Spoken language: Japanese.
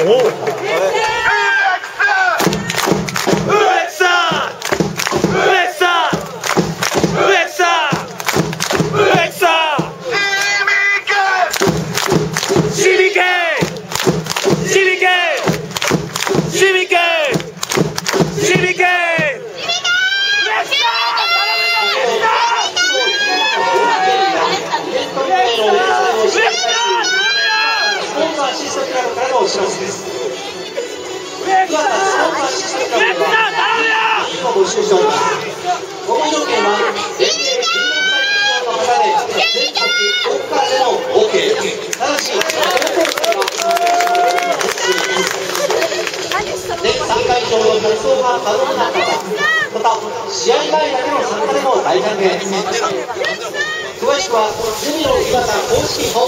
Oh. Gay! Jimmy Gay! Jimmy Gay! お知らせです。今募集しております応募条件は全米の方で全国どこからでも OK ただし全3回以上の活動が可能な方また試合前だけの参加でも大歓迎。詳しくは海の井端公式ホーム